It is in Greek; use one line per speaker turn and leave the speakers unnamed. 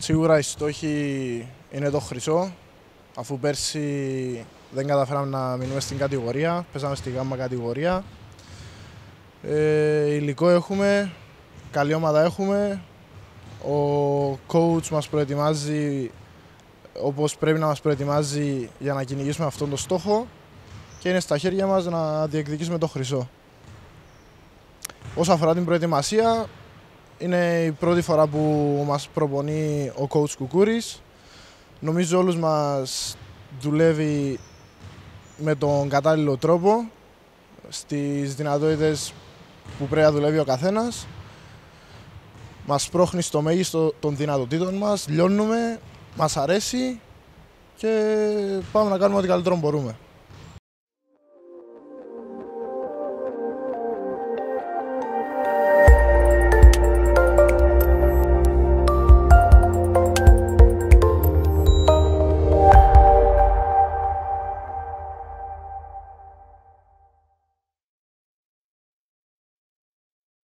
Σίγουρα η στόχη είναι το χρυσό, αφού πέρσι δεν καταφέραμε να μείνουμε στην κατηγορία, πέσαμε στη γάμμα κατηγορία. Ε, υλικό έχουμε, καλή ομάδα έχουμε, ο coach μας προετοιμάζει όπως πρέπει να μας προετοιμάζει για να κυνηγήσουμε αυτόν τον στόχο και είναι στα χέρια μας να διεκδικήσουμε το χρυσό. Όσο αφορά την προετοιμασία, είναι η πρώτη φορά που μας προπονεί ο coach Κουκούρης. Νομίζω όλους μας δουλεύει με τον κατάλληλο τρόπο στις δυνατότητες που πρέπει να δουλεύει ο καθένας. Μας πρόχνει στο μέγιστο των δυνατοτήτων μας, λιώνουμε, μας αρέσει και πάμε να κάνουμε ό,τι καλύτερο μπορούμε.